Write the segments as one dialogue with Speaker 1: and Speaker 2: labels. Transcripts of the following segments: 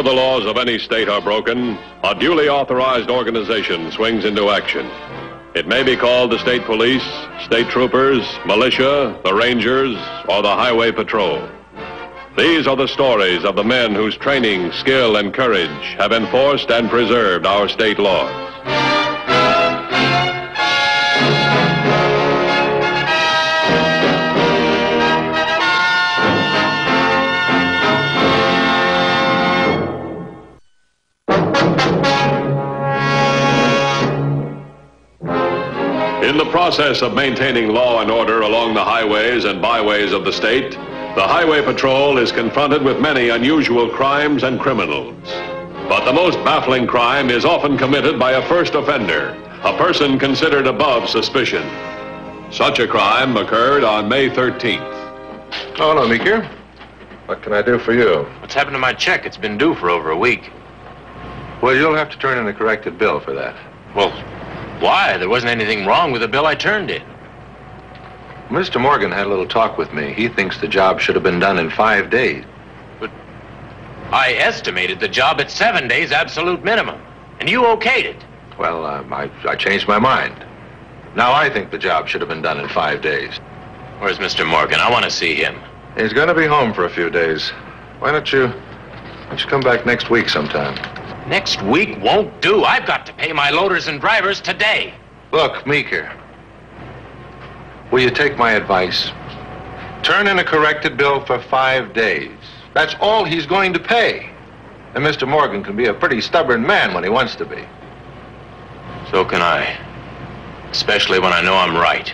Speaker 1: Whenever the laws of any state are broken, a duly authorized organization swings into action. It may be called the state police, state troopers, militia, the rangers, or the highway patrol. These are the stories of the men whose training, skill, and courage have enforced and preserved our state laws. The process of maintaining law and order along the highways and byways of the state, the Highway Patrol is confronted with many unusual crimes and criminals. But the most baffling crime is often committed by a first offender, a person considered above suspicion. Such a crime occurred on May 13th.
Speaker 2: Oh, hello, Meeker. What can I do for you?
Speaker 3: What's happened to my check? It's been due for over a week.
Speaker 2: Well, you'll have to turn in a corrected bill for that.
Speaker 3: Well, why? There wasn't anything wrong with the bill I turned in.
Speaker 2: Mr. Morgan had a little talk with me. He thinks the job should have been done in five days.
Speaker 3: But I estimated the job at seven days absolute minimum, and you okayed it.
Speaker 2: Well, uh, I, I changed my mind. Now I think the job should have been done in five days.
Speaker 3: Where's Mr. Morgan? I want to see him.
Speaker 2: He's going to be home for a few days. Why don't you, why don't you come back next week sometime?
Speaker 3: Next week won't do. I've got to pay my loaders and drivers today.
Speaker 2: Look, Meeker. Will you take my advice? Turn in a corrected bill for five days. That's all he's going to pay. And Mr. Morgan can be a pretty stubborn man when he wants to be.
Speaker 3: So can I. Especially when I know I'm right.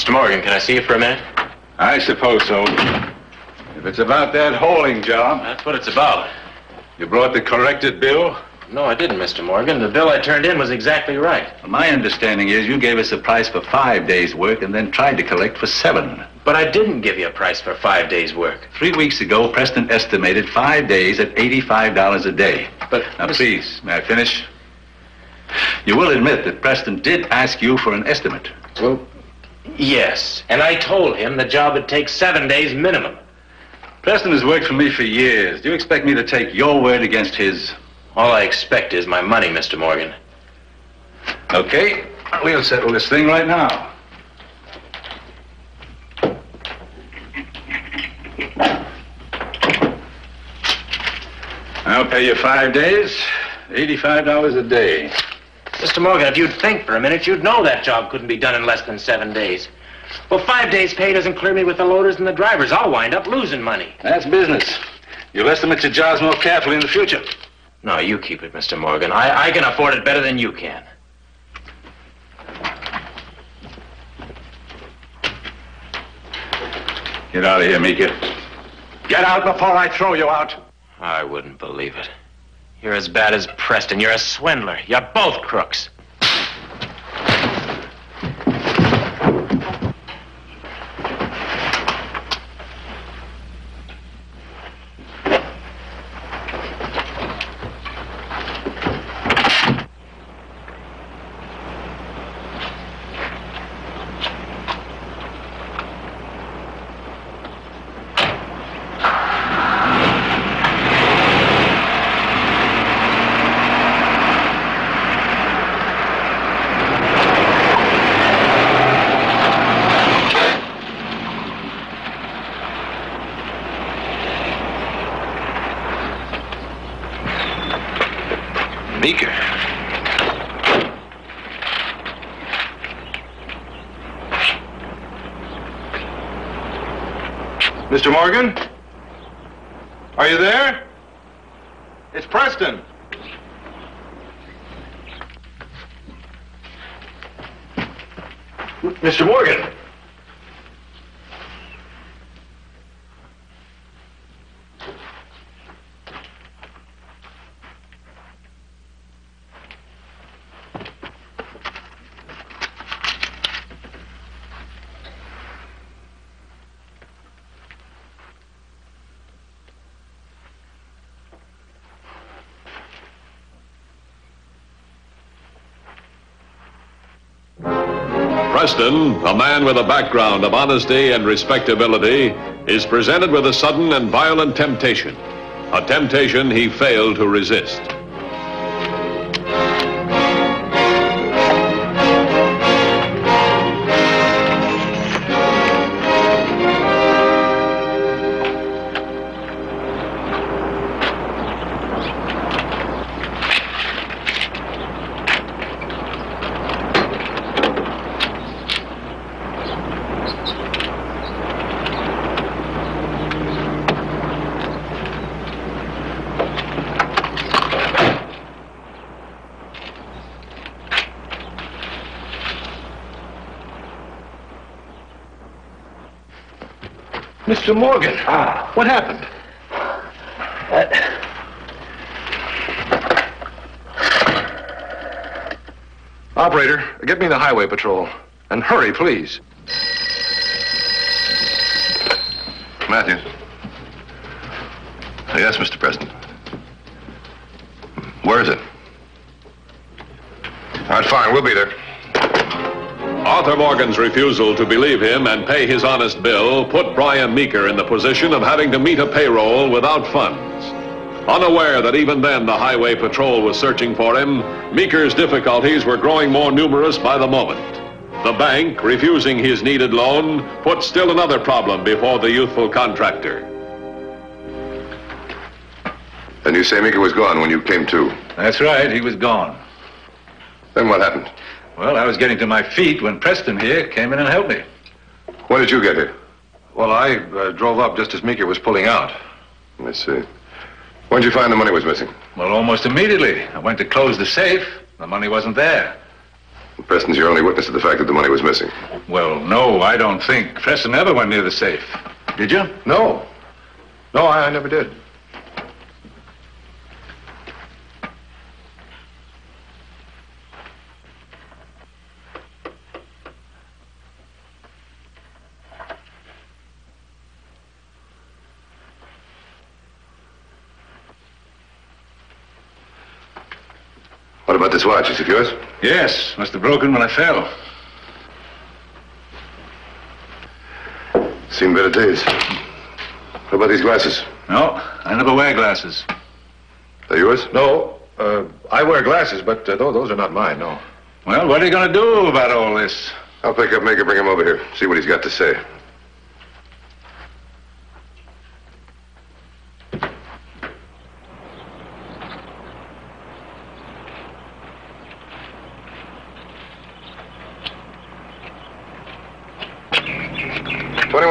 Speaker 3: Mr. Morgan, can I see you for a minute?
Speaker 4: I suppose so. If it's about that hauling job,
Speaker 3: That's what it's about.
Speaker 4: you brought the corrected bill?
Speaker 3: No, I didn't, Mr. Morgan. The bill I turned in was exactly right.
Speaker 5: My understanding is you gave us a price for five days' work and then tried to collect for seven.
Speaker 3: But I didn't give you a price for five days' work.
Speaker 5: Three weeks ago, Preston estimated five days at $85 a day.
Speaker 3: But
Speaker 5: Now,
Speaker 3: Mr.
Speaker 5: please, may I finish? You will admit that Preston did ask you for an estimate.
Speaker 3: Well, yes. And I told him the job would take seven days minimum.
Speaker 5: Preston has worked for me for years. Do you expect me to take your word against his?
Speaker 3: All I expect is my money, Mr. Morgan.
Speaker 5: Okay, we'll settle this thing right now. I'll pay you five days, $85 a day.
Speaker 3: Mr. Morgan, if you'd think for a minute, you'd know that job couldn't be done in less than seven days. Well, five days' pay doesn't clear me with the loaders and the drivers. I'll wind up losing money.
Speaker 5: That's business. You'll estimate your jobs more carefully in the future.
Speaker 3: No, you keep it, Mr. Morgan. I, I can afford it better than you can.
Speaker 5: Get out of here, Meeker. Get out before I throw you out.
Speaker 3: I wouldn't believe it. You're as bad as Preston. You're a swindler. You're both crooks.
Speaker 2: Meeker. Mr. Morgan? Are you there? It's Preston.
Speaker 5: Mr. Morgan!
Speaker 1: Preston, a man with a background of honesty and respectability, is presented with a sudden and violent temptation. A temptation he failed to resist.
Speaker 2: Mr. Morgan. Ah. What happened? Operator, get me the highway patrol. And hurry, please.
Speaker 6: Matthews. Yes, Mr. President. Where is it? All right, fine. We'll be there.
Speaker 1: Arthur Morgan's refusal to believe him and pay his honest bill put Brian Meeker in the position of having to meet a payroll without funds. Unaware that even then the Highway Patrol was searching for him, Meeker's difficulties were growing more numerous by the moment. The bank, refusing his needed loan, put still another problem before the youthful contractor.
Speaker 6: And you say Meeker was gone when you came to.
Speaker 5: That's right, he was gone.
Speaker 6: Then what happened?
Speaker 5: Well, I was getting to my feet when Preston here came in and helped me.
Speaker 6: When did you get here?
Speaker 2: Well, I uh, drove up just as Meeker was pulling out.
Speaker 6: I see. When did you find the money was missing?
Speaker 5: Well, almost immediately. I went to close the safe. The money wasn't there.
Speaker 6: Preston's your only witness to the fact that the money was missing.
Speaker 5: Well, no, I don't think. Preston ever went near the safe. Did you?
Speaker 2: No. No, I, I never did.
Speaker 6: This watch? Is it yours?
Speaker 5: Yes, must have broken when I fell.
Speaker 6: Seen better days. What about these glasses?
Speaker 5: No, I never wear glasses.
Speaker 6: They're yours?
Speaker 2: No, uh, I wear glasses, but uh, tho- those are not mine, no.
Speaker 5: Well, what are you going to do about all this?
Speaker 6: I'll pick up Meeker, bring him over here, see what he's got to say.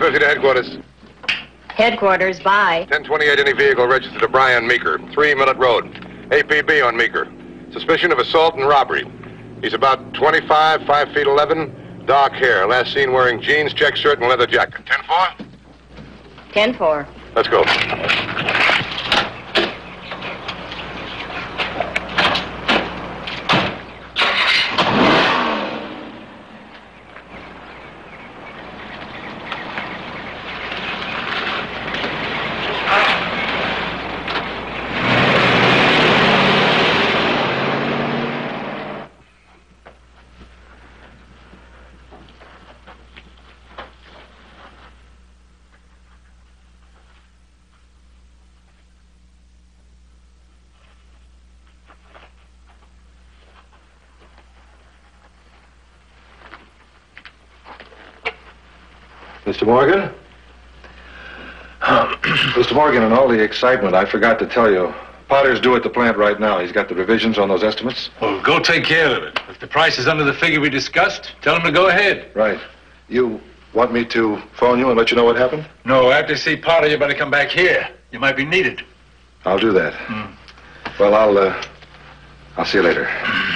Speaker 6: Twenty-one fifty to headquarters.
Speaker 7: Headquarters, by.
Speaker 6: Ten twenty-eight. Any vehicle registered to Brian Meeker, three Millet Road. APB on Meeker. Suspicion of assault and robbery. He's about twenty-five, five feet eleven, dark hair. Last seen wearing jeans, check shirt, and leather jacket. Ten four.
Speaker 7: 10 4.
Speaker 6: Let's go.
Speaker 2: Mr. Morgan? Mr. Morgan, in all the excitement, I forgot to tell you. Potter's due at the plant right now. He's got the revisions on those estimates.
Speaker 5: Well, go take care of it. If the price is under the figure we discussed, tell him to go ahead.
Speaker 2: Right. You
Speaker 6: Want me to phone you and let you know what happened?
Speaker 5: No, after you see Potter, you better come back here. You might be needed.
Speaker 6: I'll do that. Well, I'll, uh, I'll see you later.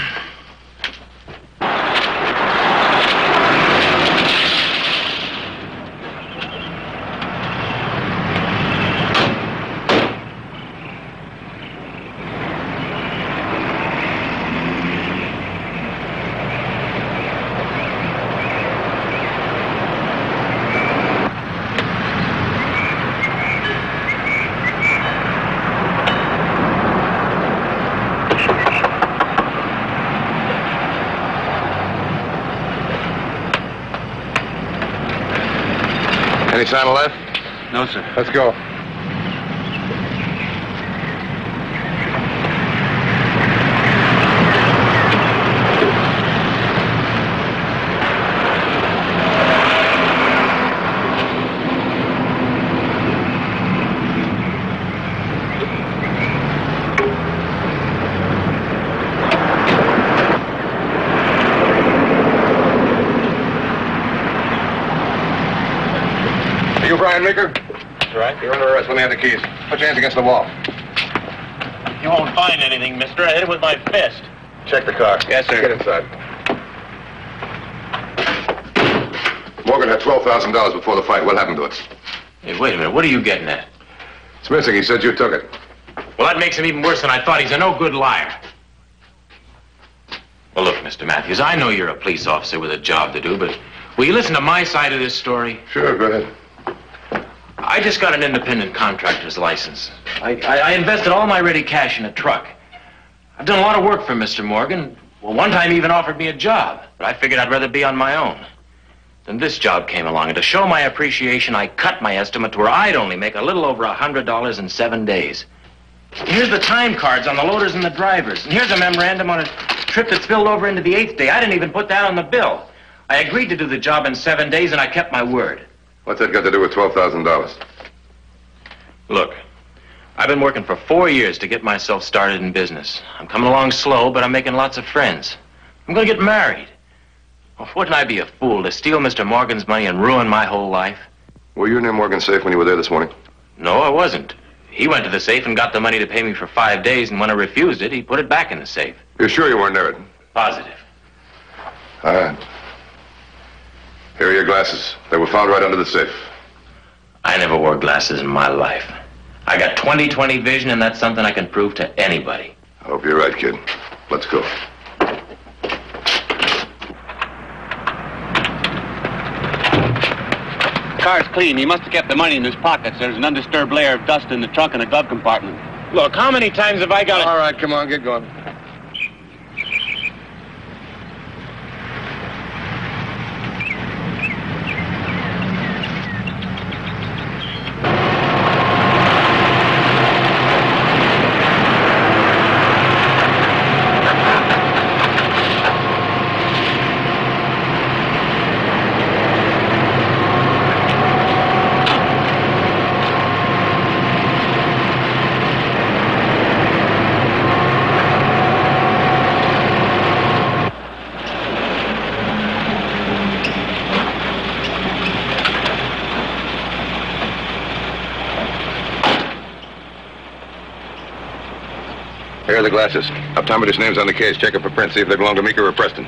Speaker 6: Any sign of life?
Speaker 8: No, sir.
Speaker 6: Let's go. Are Brian Meeker?
Speaker 3: That's right.
Speaker 6: You're under arrest. Let me have the keys. Put your hands against the wall.
Speaker 3: You won't find anything, mister. I hit it with my fist.
Speaker 6: Check the car.
Speaker 3: Yes, sir.
Speaker 6: Get inside. Morgan had $12,000 before the fight. What happened to it?
Speaker 3: Hey, wait a minute. What are you getting at?
Speaker 6: It's missing. He said you took it.
Speaker 3: Well, that makes him even worse than I thought. He's a no good liar. Well, look, Mr. Matthews, I know you're a police officer with a job to do, but will you listen to my side of this story?
Speaker 6: Sure, go ahead.
Speaker 3: I just got an independent contractor's license. I, I, I invested all my ready cash in a truck. I've done a lot of work for Mr. Morgan. Well, one time he even offered me a job, but I figured I'd rather be on my own. Then this job came along, and to show my appreciation, I cut my estimate to where I'd only make a little over a $100 in seven days. Here's the time cards on the loaders and the drivers. And here's a memorandum on a trip that spilled over into the eighth day. I didn't even put that on the bill. I agreed to do the job in seven days, and I kept my word.
Speaker 6: What's that got to do with $12,000?
Speaker 3: Look, I've been working for four years to get myself started in business. I'm coming along slow, but I'm making lots of friends. I'm going to get married. Well, wouldn't I be a fool to steal Mr. Morgan's money and ruin my whole life?
Speaker 6: Were you near Morgan's safe when you were there this morning?
Speaker 3: No, I wasn't. He went to the safe and got the money to pay me for five days, and when I refused it, he put it back in the safe.
Speaker 6: You're sure you weren't near it?
Speaker 3: Positive.
Speaker 6: All right. Here are your glasses. They were found right under the safe.
Speaker 3: I never wore glasses in my life. I got 20-20 vision, and that's something I can prove to anybody.
Speaker 6: I hope you're right, kid. Let's go.
Speaker 9: Car's clean. He must have kept the money in his pockets. There's an undisturbed layer of dust in the trunk and the glove compartment.
Speaker 3: Look, how many times have I got to...
Speaker 6: All right, come on, get going. The glasses. Optometrist name's on the case. Check it for prints. See if they belong to Meeker or Preston.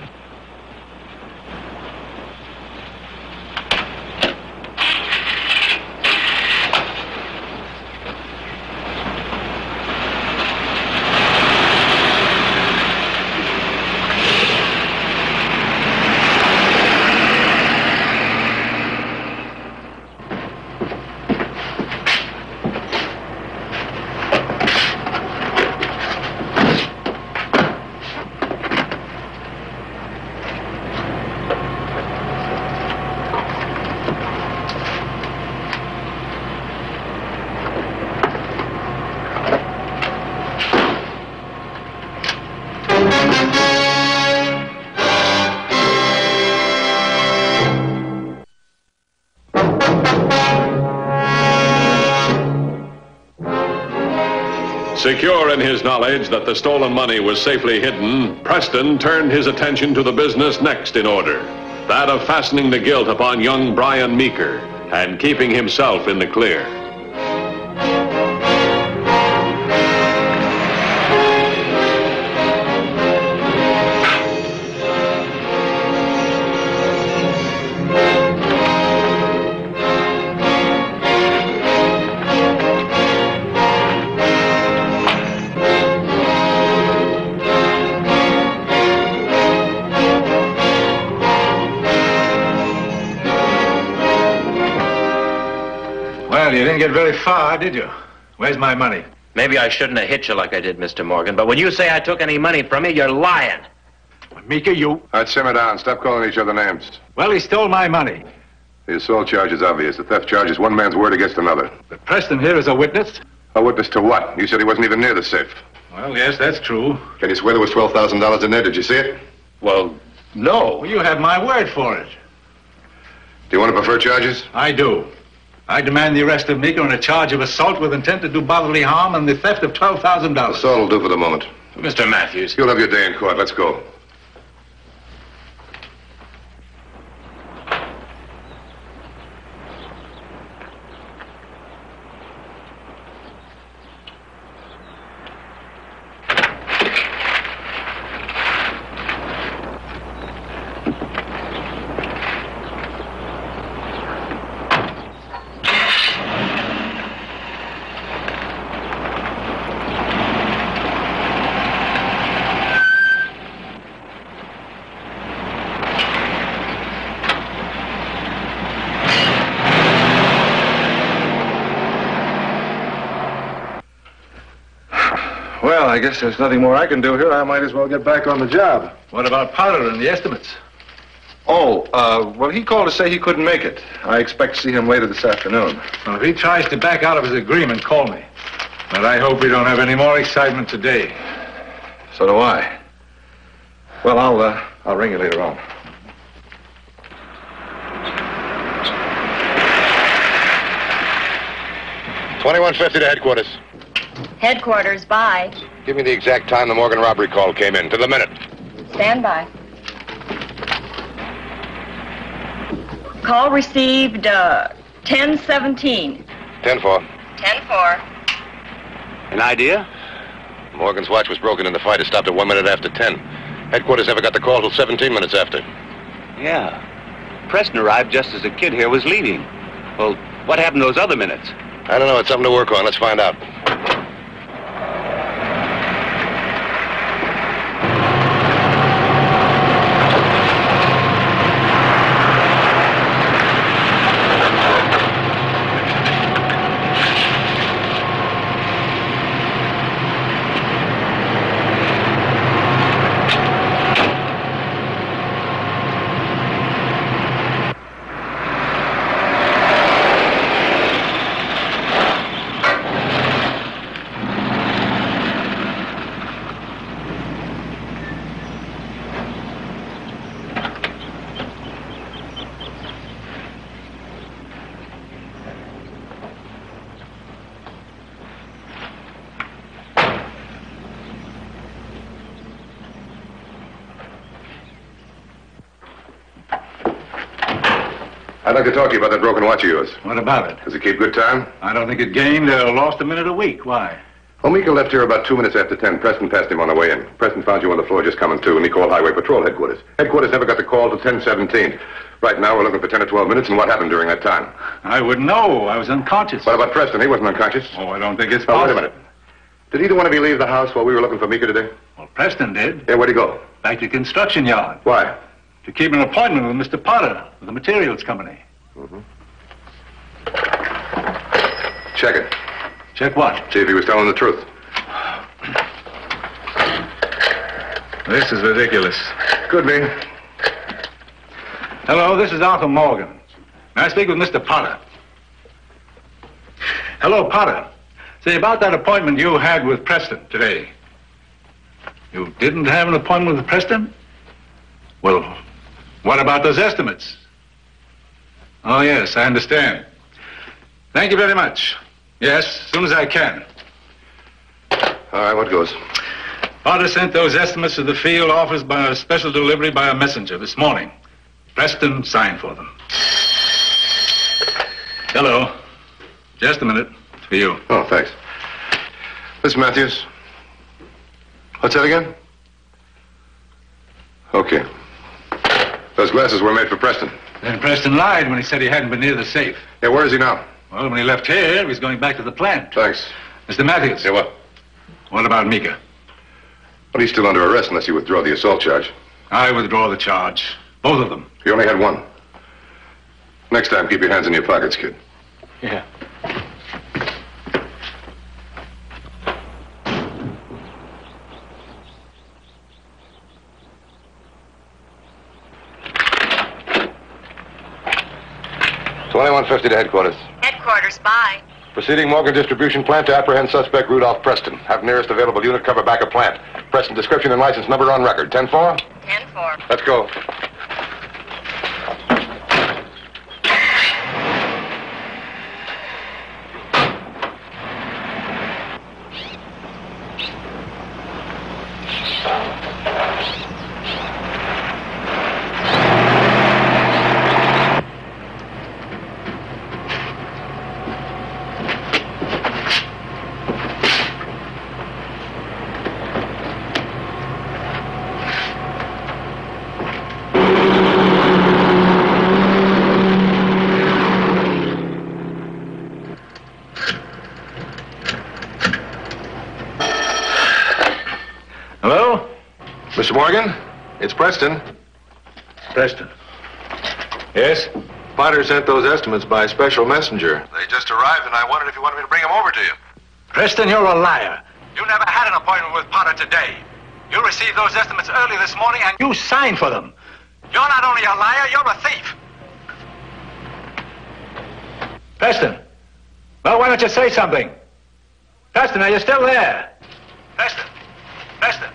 Speaker 1: Knowledge that the stolen money was safely hidden, Preston turned his attention to the business next in order that of fastening the guilt upon young Brian Meeker and keeping himself in the clear.
Speaker 5: Very far, did you? Where's my money?
Speaker 3: Maybe I shouldn't have hit you like I did, Mr. Morgan, but when you say I took any money from you, you're lying.
Speaker 5: Meeker, you.
Speaker 6: All right, simmer down. Stop calling each other names.
Speaker 5: Well, he stole my money.
Speaker 6: The assault charge is obvious. The theft charge is one man's word against another.
Speaker 5: But Preston here is a witness.
Speaker 6: A witness to what? You said he wasn't even near the safe.
Speaker 5: Well, yes, that's true.
Speaker 6: Can you swear there was $12,000 in there? Did you see it?
Speaker 3: Well, no.
Speaker 5: Well, you have my word for it.
Speaker 6: Do you want to prefer charges?
Speaker 5: I do. I demand the arrest of Meeker on a charge of assault with intent to do bodily harm and the theft of $12,000.
Speaker 6: Assault will do for the moment.
Speaker 3: Mr. Matthews.
Speaker 6: You'll have your day in court. Let's go.
Speaker 2: Well, I guess there's nothing more I can do here. I might as well get back on the job.
Speaker 5: What about Potter and the estimates?
Speaker 2: Oh, uh, well, he called to say he couldn't make it. I expect to see him later this afternoon.
Speaker 5: Well, if he tries to back out of his agreement, call me. But I hope we don't have any more excitement today.
Speaker 2: So do I. Well, I'll, uh, I'll ring you later on.
Speaker 6: Twenty-one fifty to headquarters.
Speaker 7: Headquarters by.
Speaker 6: Give me the exact time the Morgan robbery call came in. To the minute.
Speaker 7: Stand by. Call received, uh, 1017.
Speaker 6: Ten four.
Speaker 7: 10-4.
Speaker 9: An idea?
Speaker 6: Morgan's watch was broken in the fight. It stopped at one minute after ten. Headquarters never got the call till 17 minutes after.
Speaker 9: Yeah. Preston arrived just as the kid here was leaving. Well, what happened those other minutes?
Speaker 6: I don't know. It's something to work on. Let's find out. I'd like to talk to you about that broken watch of yours.
Speaker 5: What about it?
Speaker 6: Does it keep good time?
Speaker 5: I don't think it gained or lost a minute a week. Why?
Speaker 6: Omika left here about two minutes after ten. Preston passed him on the way in. Preston found you on the floor just coming to, and he called Highway Patrol headquarters. Headquarters never got the call till 1017. Right now, we're looking for 10 or 12 minutes, and what happened during that time?
Speaker 5: I wouldn't know. I was unconscious.
Speaker 6: What about Preston? He wasn't unconscious.
Speaker 5: Oh, I don't think it's
Speaker 6: Oh, wait a minute. Did either one of you leave the house while we were looking for Meeker today?
Speaker 5: Well, Preston did.
Speaker 6: Yeah, where'd he go?
Speaker 5: Back to construction yard
Speaker 6: Why?
Speaker 5: To keep an appointment with Mr. Potter of the materials company. Mm-hmm.
Speaker 6: Check it.
Speaker 5: Check what?
Speaker 6: See if he was telling the truth.
Speaker 5: This is ridiculous.
Speaker 6: Could be.
Speaker 5: Hello, this is Arthur Morgan. May I speak with Mr. Potter? Hello, Potter. Say, about that appointment you had with Preston today. You didn't have an appointment with Preston? Well, what about those estimates? Oh, yes, I understand. Thank you very much. Yes, as soon as I can.
Speaker 6: All right, what goes?
Speaker 5: Potter sent those estimates to the field office by a special delivery by a messenger this morning. Preston signed for them. Hello. Just a minute. For you.
Speaker 6: Oh, thanks. Miss Matthews. What's that again? Okay. Those glasses were made for Preston.
Speaker 5: Then Preston lied when he said he hadn't been near the safe.
Speaker 6: Yeah, where is he now?
Speaker 5: Well, when he left here, he was going back to the plant.
Speaker 6: Thanks.
Speaker 5: Mr. Matthews.
Speaker 6: Yeah, what?
Speaker 5: What about Meeker?
Speaker 6: Well, he's still under arrest unless you withdraw the assault charge.
Speaker 5: I withdraw the charge. Both of them.
Speaker 6: You only had one. Next time, keep your hands in your pockets, kid.
Speaker 5: Yeah.
Speaker 6: Twenty-one fifty to headquarters.
Speaker 7: Headquarters, by.
Speaker 6: Proceeding Morgan Distribution Plant to apprehend suspect Rudolph Preston. Have nearest available unit cover back of plant. Preston description and license number on record. Ten four.
Speaker 7: 10-4.
Speaker 6: Let's go.
Speaker 5: Hello?
Speaker 6: Mr. Morgan, it's Preston.
Speaker 5: Preston. Yes?
Speaker 6: Potter sent those estimates by special messenger. They just arrived, and I wondered if you wanted me to bring them over to you.
Speaker 5: Preston, you're a liar.
Speaker 10: You never had an appointment with Potter today. You received those estimates early this morning, and
Speaker 5: You signed for them.
Speaker 10: you're not only a liar, you're a thief.
Speaker 5: Preston. Well, why don't you say something? Preston, are you still there?
Speaker 10: Preston, Preston.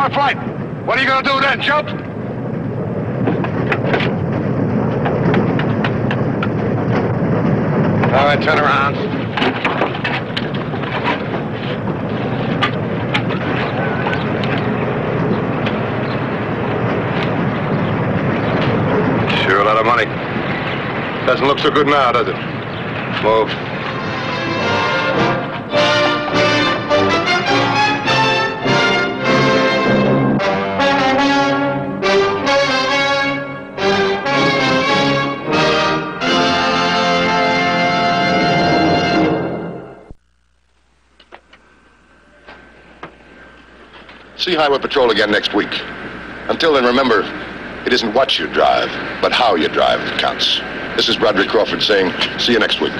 Speaker 10: More flight. What are you going to do then, jump? All right, turn around. Sure, a lot of money. Doesn't look so good now, does it? Move.
Speaker 6: See Highway Patrol again next week. Until then, remember, it isn't what you drive, but how you drive that counts. This is Broderick Crawford saying, see you next week.